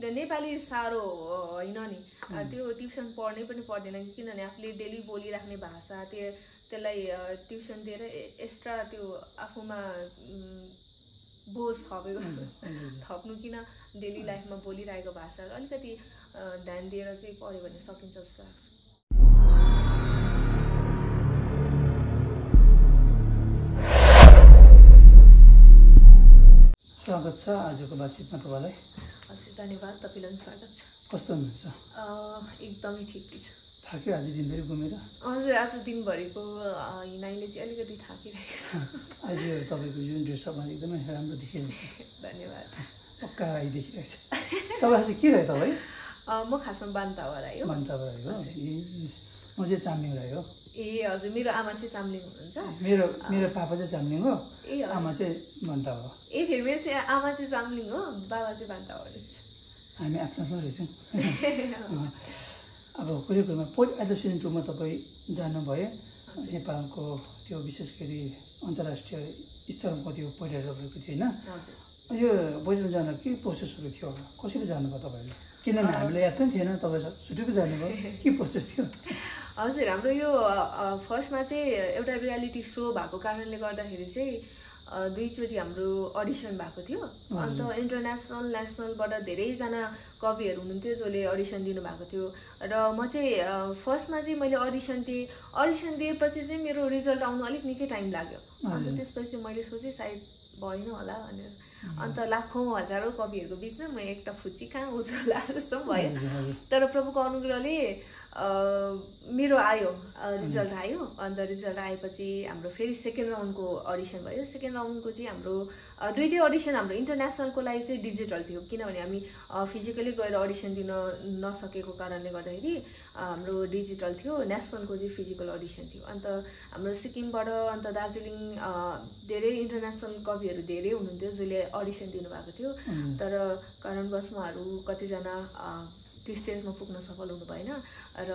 नेपाली साह्रो होइन नि? त्यो ट्युसन पढ्नै पनि पर्दैन किनभने आफूले डेली बोलिराख्ने भाषा त्यो त्यसलाई ट्युसन दिएर एक्स्ट्रा त्यो आफूमा बोझ थपेको थप्नु किन डेली लाइफमा बोलिरहेको भाषाहरू अलिकति ध्यान दिएर चाहिँ पढ्यो भने सकिन्छ जस्तो लाग्छ। स्वागत छ आजको बातचितमा तपाईँलाई। धन्यवाद तपाईँलाई पनि स्वागत छ। कस्तो हुनुहुन्छ? एकदमै ठिकै छ। थाक्यो आज दिनभरि घुमेर? हजुर आज दिनभरिको हिँडाइले चाहिँ अलिकति थाकिरहेको छ। आज तपाईँको जुन ड्रेसअपमा एकदमै राम्रो देखिरहेको छ। धन्यवाद। पक्का राई देखिरहेको छ। तपाईँ आज के रह्यो तपाईँ? म खासमा बान्ता राई हो। राई हो। म चाहिँ चाम्लिङ राई हो। ए हजुर मेरो आमा चाहिँ चाम्लिङ हुनुहुन्छ। मेरो मेरो पापा चाहिँ चाम्लिङ हो। ए। आमा चाहिँ मन्ता हो। ए फेरि मेरो चाहिँ आमा चाहिँ चाम्लिङ हो। बाबा चाहिँ बान्ता हुनुहुन्छ। हामी आफ्नो आफ्नो रहेछौँ। अब कुनै कुरोमा पोइन्ट एट द सिजन टूमा तपाईँ जानुभयो नेपालको त्यो विशेष गरी अन्तर्राष्ट्रिय स्तरको त्यो पहिरो भएको थियो होइन? यो पहिरो जान के प्रोसेसहरू थियो? होला कसरी जानुभयो तपाईँहरूले? किनभने हामीलाई याद पनि थिएन तपाईँ छुट्टीको जानुभयो। के प्रोसेस थियो? हजुर हाम्रो यो फर्स्टमा चाहिँ एउटा रियालिटी सो भएको कारणले गर्दाखेरि चाहिँ दुईचोटि हाम्रो अडिसन भएको थियो। अन्त इन्टरनेसनल नेसनलबाट धेरैजना कविहरू हुनुहुन्थ्यो जसले अडिसन दिनुभएको थियो। र म चाहिँ फर्स्टमा चाहिँ मैले अडिसन दिएँ। अडिसन दिएपछि चाहिँ मेरो रिजल्ट आउनु अलिक निकै टाइम लाग्यो। अन्त। त्यसपछि मैले सोचेँ सायद भएन होला भनेर। अन्त लाखौँ हजारौँ कविहरूको बिचमा म एउटा फुच्ची कहाँ होला जस्तो पनि भयो। तर प्रभुको अनुग्रहले मेरो आयो रिजल्ट आयो। अन्त रिजल्ट आएपछि हाम्रो फेरि सेकेन्ड राउन्डको अडिसन भयो। सेकेन्ड राउन्डको चाहिँ हाम्रो दुइटै अडिसन हाम्रो इन्टरनेसनलको लागि चाहिँ डिजिटल थियो। किनभने हामी फिजिकली गएर अडिसन दिन नसकेको कारणले गर्दाखेरि हाम्रो डिजिटल थियो। नेसनलको चाहिँ फिजिकल अडिसन थियो। अन्त हाम्रो सिक्किमबाट अन्त दार्जिलिङ धेरै इन्टरनेसनल कविहरू धेरै हुनुहुन्थ्यो जसले अडिसन दिनुभएको थियो। तर कारणवश उहाँहरू कतिजना त्यो स्टेजमा पुग्न सफल हुनु भएन। र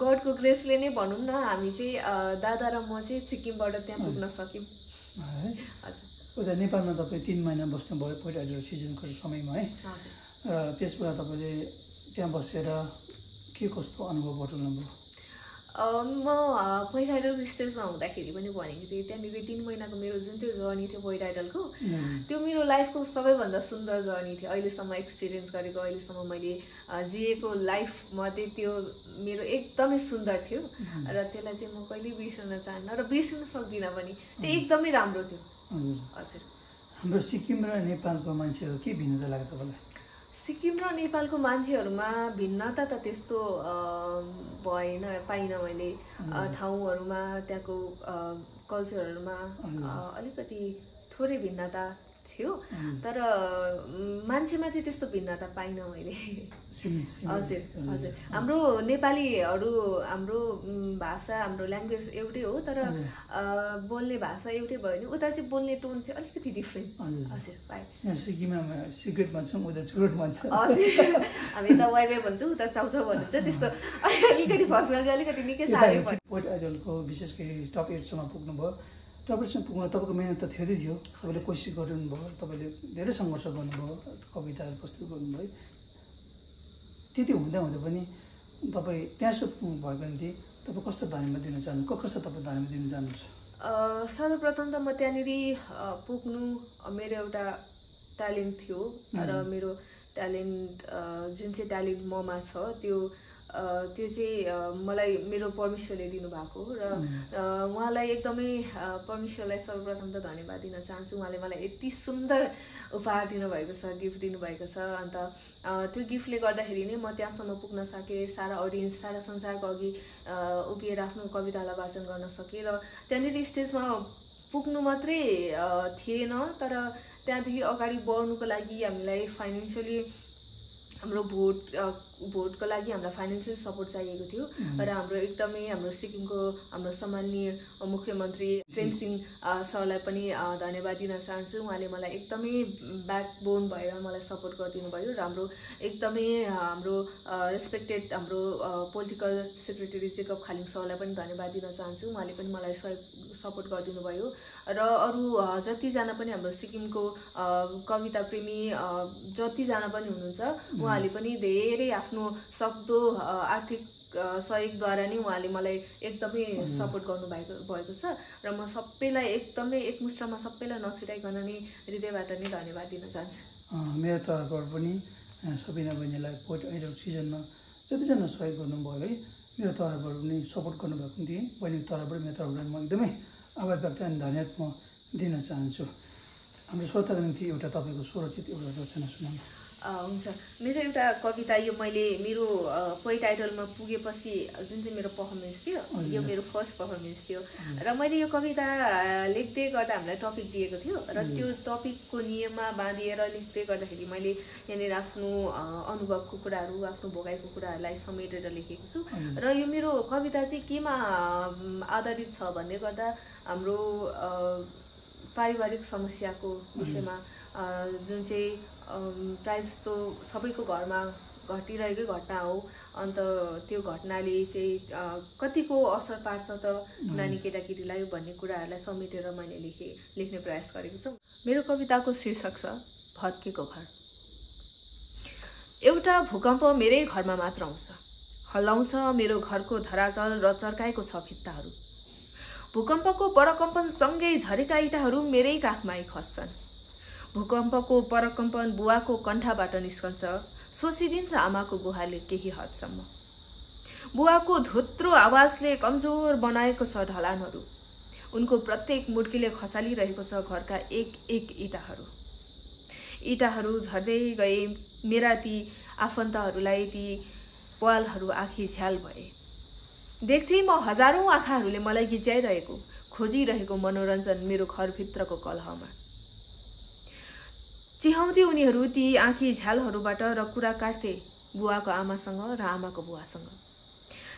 गडको ग्रेसले नै भनौँ न हामी चाहिँ दादा र म चाहिँ सिक्किमबाट त्यहाँ पुग्न सक्यौँ। उता नेपालमा तपाईँ तिन महिना बस्नुभयो पहिरो सिजनको समयमा है। र त्यसबाट तपाईँले त्यहाँ बसेर के कस्तो अनुभव बटुल्नुभयो म अ, पहिराइडलको स्टेजमा हुँदाखेरि पनि भनेको थिएँ त्यहाँनिर तिन महिनाको मेरो जुन चाहिँ जर्नी थियो पहिराइडलको त्यो मेरो लाइफको सबैभन्दा सुन्दर जर्नी थियो। अहिलेसम्म एक्सपिरियन्स गरेको अहिलेसम्म मैले जिएको लाइफमध्ये त्यो मेरो एकदमै सुन्दर थियो। र त्यसलाई चाहिँ म कहिल्यै बिर्सन चाहन्न र बिर्सन सक्दिनँ पनि। त्यो एकदमै राम्रो थियो। हजुर हजुर। हाम्रो सिक्किम र नेपालको मान्छेहरू के भिन्नता लाग्यो तपाईँलाई? सिक्किम र नेपालको मान्छेहरूमा भिन्नता त त्यस्तो भएन पाइनँ मैले। ठाउँहरूमा त्यहाँको कल्चरहरूमा अलिकति थोरै भिन्नता। थियो। तर मान्छेमा चाहिँ त्यस्तो भिन्नता पाइनँ मैले। हजुर हजुर। हाम्रो नेपालीहरू हाम्रो भाषा हाम्रो ल्याङ्ग्वेज एउटै हो तर बोल्ने भाषा एउटै भयो भने उता चाहिँ बोल्ने टोन चाहिँ अलिकति डिफ्रेन्ट हजुर पाएँ भन्छौँ उता चुरोट भन्छ। हजुर। हामी यता वाइ वाइ भन्छौँ उता चाउचाउ भन्नुहुन्छ त्यस्तो। अलिकति फर्स्टमा चाहिँ अलिकति निकै साह्रै विशेष गरी टप एटसम्म पुग्नुभयो। एटसम्म पुग्न तपाईँको मेहनत त धेरै थियो। तपाईँले कोसिस गर्नुभयो तपाईँले धेरै सङ्घर्ष गर्नुभयो कविताहरू प्रस्तुत गर्नुभयो। त्यति हुँदा हुँदा पनि तपाईँ त्यहाँसम्म पुग्नु भयो भने तपाईँ कस्तो धन्यवाद दिन चाहनु को कस्तो तपाईँ धन्यवाद दिन चाहनुहुन्छ? सर्वप्रथम त म त्यहाँनिर पुग्नु मेरो एउटा ट्यालेन्ट थियो। र मेरो ट्यालेन्ट जुन चाहिँ ट्यालेन्ट ममा छ त्यो त्यो चाहिँ मलाई मेरो परमेश्वरले दिनुभएको हो र उहाँलाई एकदमै परमेश्वरलाई सर्वप्रथम त धन्यवाद दिन चाहन्छु। उहाँले मलाई यति सुन्दर उपहार दिनुभएको छ गिफ्ट दिनुभएको छ। अन्त त्यो गिफ्टले गर्दाखेरि नै म त्यहाँसम्म पुग्न सकेँ सारा अडियन्स सारा संसारको अघि उभिएर आफ्नो कवितालाई वाचन गर्न सकेँ र त्यहाँनिर स्टेजमा पुग्नु मात्रै थिएन। तर त्यहाँदेखि अगाडि बढ्नुको लागि हामीलाई फाइनेन्सियली हाम्रो भोट भोटको लागि हामीलाई फाइनेन्सियल सपोर्ट चाहिएको थियो र हाम्रो एकदमै हाम्रो सिक्किमको हाम्रो सम्माननीय मुख्यमन्त्री प्रेमसिंह अ, सरलाई पनि धन्यवाद दिन चाहन्छु। उहाँले मलाई एकदमै ब्याकबोन भएर मलाई सपोर्ट गरिदिनु भयो र हाम्रो एकदमै हाम्रो रेस्पेक्टेड हाम्रो पोलिटिकल सेक्रेटरी जेकब खालिङ सरलाई पनि धन्यवाद दिन चाहन्छु। उहाँले पनि मलाई सहयोग सपोर्ट गरिदिनु भयो र अरू जतिजना पनि हाम्रो सिक्किमको कविता प्रेमी जतिजना पनि हुनुहुन्छ उहाँले पनि धेरै आफ्नो सक्दो अ, आर्थिक सहयोगद्वारा नै उहाँले मलाई एकदमै सपोर्ट गर्नुभएको भएको छ। र म सबैलाई एकदमै एकमुष्टमा सबैलाई नछुटाइकन नै हृदयबाट नै धन्यवाद दिन चाहन्छु। मेरो तर्फबाट पनि सबिना बहिनीलाई पोइट अहिले सिजनमा जतिजना सहयोग गर्नुभयो है मेरो तर्फबाट पनि सपोर्ट गर्नुभएको थिएँ। बहिनीको तर्फबाट मेरो तर्फबाट म एकदमै आभार व्यक्त अनि धन्यवाद म दिन चाहन्छु। हाम्रो श्रोताको निम्ति एउटा तपाईँको सुरक्षित एउटा रचना सुनाउनु। हुन्छ। मेरो एउटा कविता यो मैले मेरो पोइ टाइटलमा पुगेपछि जुन चाहिँ मेरो पर्फर्मेन्स थियो यो मेरो फर्स्ट पर्फर्मेन्स थियो। र मैले यो कविता लेख्दै गर्दा हामीलाई टपिक दिएको थियो। र त्यो टपिकको नियममा बाँधिएर लेख्दै गर्दाखेरि मैले यहाँनिर आफ्नो अनुभवको कुराहरू आफ्नो भोगाइको कुराहरूलाई समेटेर लेखेको छु। र यो मेरो कविता चाहिँ केमा आधारित छ भन्ने गर्दा हाम्रो पारिवारिक समस्याको विषयमा जुन चाहिँ प्रायः जस्तो सबैको घरमा घटिरहेकै घटना हो। अन्त त्यो घटनाले चाहिँ कतिको असर पार्छ त नानी केटाकेटीलाई भन्ने कुराहरूलाई समेटेर मैले लेखेँ लेख्ने प्रयास गरेको छु। मेरो कविताको शीर्षक छ भत्केको घर। एउटा भूकम्प मेरै घरमा मात्र आउँछ। हल्लाउँछ मेरो घरको धरातल र चर्काएको छ भित्ताहरू भूकम्पको परकम्पनसँगै झरेका इँटाहरू मेरै काखमा खस्छन्। भूकम्पको परकम्पन बुवाको कण्ठाबाट निस्कन्छ। सोचिदिन्छ आमाको गुहाले केही हदसम्म। बुवाको धोत्रो आवाजले कमजोर बनाएको छ ढलानहरू। उनको प्रत्येक मुड्कीले खसालिरहेको छ घरका एक एक इँटाहरू। इँटाहरू झर्दै गए मेरा ती आफन्तहरूलाई ती पालहरू आँखी झ्याल भए। देख्थेँ म हजारौँ आँखाहरूले मलाई गिच्याइरहेको खोजिरहेको मनोरञ्जन मेरो घरभित्रको कलहमा। चिहाउँथे उनीहरू ती आँखी झ्यालहरूबाट र कुरा काट्थे बुवाको आमासँग र आमाको बुवासँग।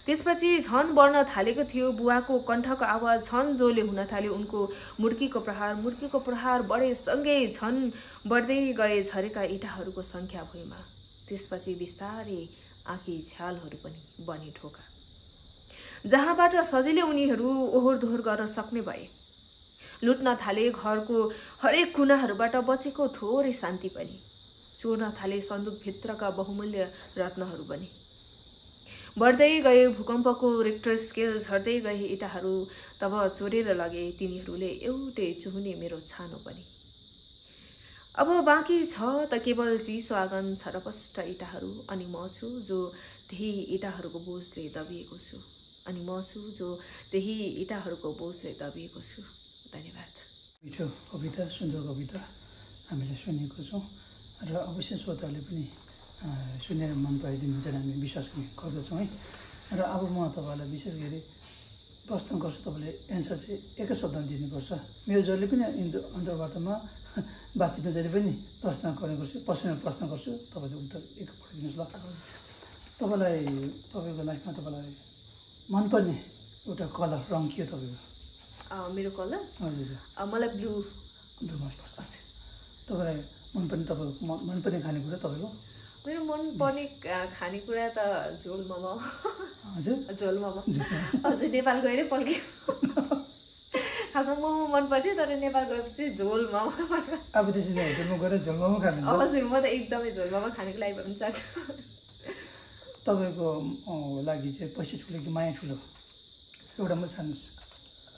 त्यसपछि झन बढ्न थालेको थियो। बुवाको कण्ठको आवाज झन जोले हुन थाल्यो। उनको मुड्कीको प्रहार मुड्कीको प्रहार बढेसँगै झन बढ्दै गए झरेका इँटाहरूको सङ्ख्या भुइँमा। त्यसपछि बिस्तारै आँखी झ्यालहरू पनि बने ढोका। जहाँबाट सजिलै उनीहरू ओहोर दोहोर गर्न सक्ने भए लुट्न थाले घरको हरेक कुनाहरूबाट बचेको थोरै शान्ति पनि। चोर्न थाले सन्दुकभित्रका बहुमूल्य रत्नहरू पनि। बढ्दै गए भूकम्पको रेक्टर स्केल झर्दै गए इँटाहरू तब चोरेर लगे तिनीहरूले एउटै चुहुने मेरो छानो पनि। अब बाँकी छ त केवल चिसो आँगन छरपष्ट इँटाहरू अनि म छु जो त्यही इँटाहरूको बोझले दबिएको छु। अनि म छु जो त्यही इँटाहरूको बोझले दबिएको छु। धन्यवाद। मिठो कविता सुन्दर कविता हामीले सुनेको छौँ र अवश्य श्रोताहरूले पनि सुनेर मन पराइदिनुहुन्छ भने हामी विश्वास गर्दछौँ है। र अब म तपाईँलाई विशेष गरी प्रश्न गर्छु तपाईँले एन्सर चाहिँ एकै शब्दमा दिनुपर्छ। मेरो जहिले पनि इन्द- अन्तर्वार्तामा बातचितमा जहिले पनि प्रश्न गर्ने गर्छु पर्सनल प्रश्न गर्छु। तपाईँले उत्तर एक पठाइदिनुहोस् ल। हुन्छ। तपाईँलाई तपाईँको लाइफमा तपाईँलाई मनपर्ने एउटा कलर रङ के हो तपाईँको? मेरो कलर। मलाई ब्लू ब्लु मनपर्छ तपाईँलाई मनपर्ने तपाईँको मन- मनपर्ने खानेकुरा तपाईँको? मेरो मन पर्ने अ, खानेकुरा त झोल मोमो। हजुर। झोल मोमो। झोल हजुर नेपाल गएरै पल्क्यो खासमा मोमो मन पर्थ्यो तर नेपाल गएपछि झोल मोमो। अब त्यसरी होटेलमा गएर झोलमा पनि खानुहुन्छ? हजुर म त एकदमै झोल मोमो खानेको लागि भए पनि चाहन्छु। तपाईँको लागि चाहिँ पैसा ठुलो कि माया ठुलो? एउटा म अ,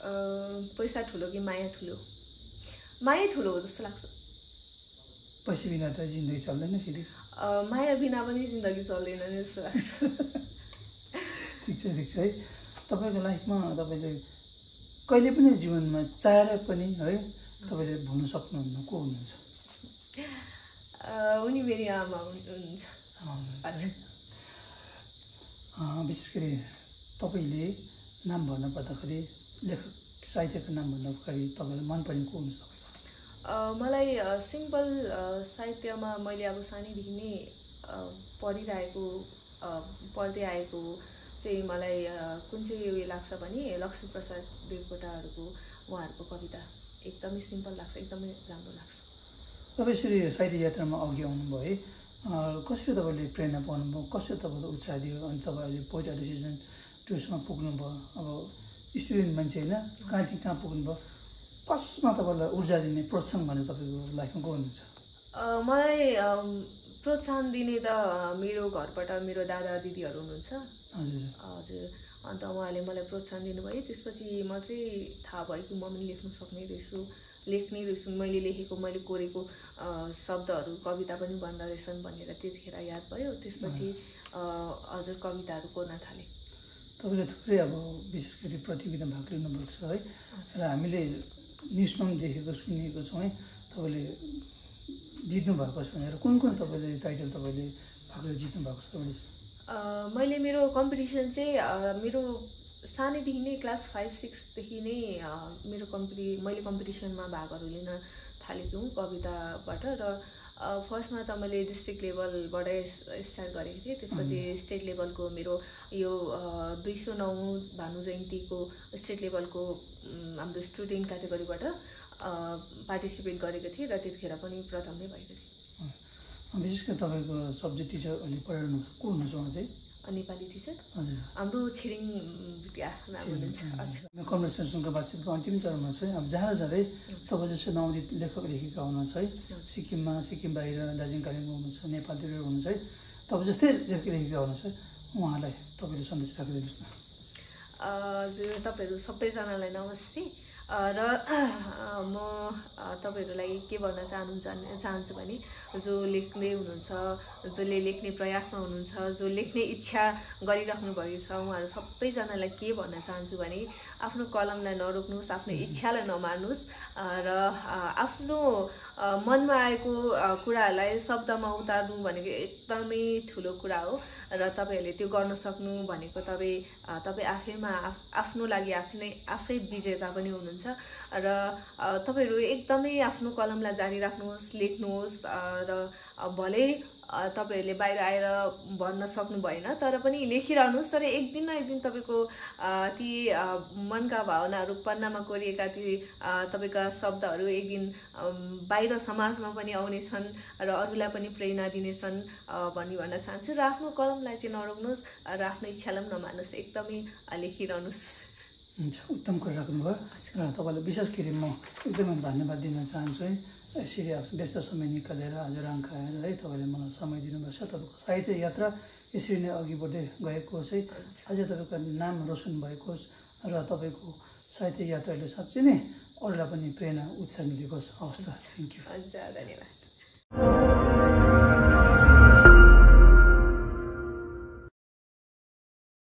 पैसा ठुलो कि माया ठुलो? माया ठुलो हो जस्तो लाग्छ। पैसा बिना त जिन्दगी चल्दैन फेरि। माया बिना पनि जिन्दगी चल्दैन नि जस्तो लाग्छ। ठिक छ ठिक छ है। तपाईँको लाइफमा तपाईँले कहिले पनि जीवनमा चाहेर पनि है तपाईँले भुल्न सक्नुहुन्न। को हुनुहुन्छ? उनी मेरो आमा हुन्- हुनुहुन्छ। आमा हुनुहुन्छ विशेष गरी तपाईँले नाम भन्न पर्दाखेरि लेखक साहित्यको नाम भन्दा अगाडि तपाईँलाई मनपर्ने को अ, मलाई सिम्पल साहित्यमा मैले अब सानैदेखि नै पढिरहेको पढ्दै आएको चाहिँ मलाई कुन चाहिँ उयो लाग्छ भने लक्ष्मीप्रसाद देवकोटाहरूको उहाँहरूको कविता। एकदमै सिम्पल लाग्छ एकदमै राम्रो लाग्छ। तपाईँ यसरी साहित्य यात्रामा अघि आउनुभयो है कसरी तपाईँले प्रेरणा पाउनुभयो कसरी तपाईँलाई उत्साह दियो अनि तपाईँ अहिले पोइट डिसिजन टुसमा पुग्नुभयो? अब स्टुडेन्ट मान्छे होइन कहाँदेखि कहाँ पुग्नुभयो? फर्स्टमा तपाईँलाई ऊर्जा दिने प्रोत्साहन भनेर तपाईँको लाइफमा को हुनुहुन्छ? मलाई प्रोत्साहन दिने त मेरो घरबाट मेरो दादा दिदीहरू हुनुहुन्छ। हजुर हजुर। अन्त उहाँले मलाई प्रोत्साहन दिनुभयो। त्यसपछि मात्रै थाहा भयो कि म पनि लेख्न सक्ने रहेछु। लेख्ने रहेछु। मैले लेखेको मैले कोरेको शब्दहरू कविता पनि बन्द रहेछन् भनेर त्यतिखेर याद भयो। त्यसपछि हजुर कविताहरू कोर्न थालेँ। तपाईँले थुप्रै अब विशेष गरी प्रतियोगिता भाग लिनुभएको छ है। र हामीले न्युजमा पनि देखेको सुनेको छौँ है। तपाईँले जित्नु भएको छ भनेर कुन कुन तपाईँले टाइटल तपाईँले भाग लिएर जित्नु भएको छ तपाईँले? मैले मेरो कम्पिटिसन चाहिँ मेरो सानैदेखि नै क्लास फाइभ सिक्सदेखि नै मेरो कम्पिटि मैले कम्पिटिसनमा भागहरू लिन थालेको हुँ कविताबाट। र फर्स्टमा त मैले डिस्ट्रिक्ट लेभलबाटै स्टार्ट गरेको थिएँ त्यसपछि स्टेट लेभलको मेरो यो दुई सौ नौ भानु जयन्तीको स्टेट लेभलको हाम्रो स्टुडेन्ट क्याटेगोरीबाट पार्टिसिपेट गरेको थिएँ र त्यतिखेर पनि प्रथम नै भएको थिएँ। विशेष गरी तपाईँको सब्जेक्ट टिचर अहिले पढाउनु को हुनुहुन्छ उहाँ चाहिँ? नेपाली टिचर हजुर। हाम्रो छिरिङ कन्भर्सेसनको बातचितको अन्तिम चरणमा छ। है अब जाँदा जाँदै तपाईँ जस्तो नवोदित लेखक लेखिका हुनुहुन्छ है सिक्किममा सिक्किम बाहिर दार्जिलिङ कालिम्पोङ हुनुहुन्छ नेपालतिर हुनुहुन्छ है तपाईँ जस्तै लेखक लेखिका हुनुहुन्छ उहाँलाई तपाईँले सन्देश राखिदिनुहोस् न। हजुर तपाईँहरू सबैजनालाई नमस्ते। र म तपाईँहरूलाई के भन्न चाहनुहुन्छ चाहन्छु भने जो लेख्दै हुनुहुन्छ जसले लेख्ने प्रयासमा हुनुहुन्छ जो लेख्ने इच्छा गरिराख्नु भएको छ उहाँहरू सबैजनालाई के भन्न चाहन्छु भने आफ्नो कलमलाई नरोक्नुहोस् आफ्नो इच्छालाई नमार्नुहोस् र आफ्नो मनमा आएको कुराहरूलाई शब्दमा उतार्नु भनेको एकदमै ठुलो कुरा हो र तपाईँहरूले त्यो गर्न सक्नु भनेको तपाईँ तपाईँ आफैमा आफ- आफ्नो लागि आफ्नै आफै विजेता पनि हुनुहुन्छ। र तपाईँहरू एकदमै आफ्नो कलमलाई जारी राख्नुहोस् लेख्नुहोस् र भलै तपाईँहरूले बाहिर आएर भन्न सक्नु भएन तर पनि लेखिरहनुहोस्। तर एक दिन न एक दिन तपाईँको ती मनका भावनाहरू पन्नामा कोरिएका ती तपाईँका शब्दहरू एक दिन बाहिर समाजमा पनि आउनेछन् र अरूलाई पनि प्रेरणा दिनेछन् अ, भनी भन्न चाहन्छु। र आफ्नो कलमलाई चाहिँ नरोक्नुहोस् र आफ्नो इच्छालाई पनि नमान्नुहोस्। एकदमै लेखिरहनुहोस्। हुन्छ उत्तम कुरा राख्नुभयो। र तपाईँलाई विशेष गरी म एकदमै धन्यवाद दिन चाहन्छु है। यसरी व्यस्त समय निकालेर आज राङ खाएर है तपाईँले मलाई समय दिनुभएको छ तपाईँको साहित्य यात्रा यसरी नै अघि बढ्दै गएको होस् है। अझै तपाईँको नाम रोशन भएको होस् र तपाईँको साहित्य यात्राले साँच्चै नै अरूलाई पनि प्रेरणा उत्साह मिलेको होस्। हवस् त। थ्याङ्क यू धन्यवाद।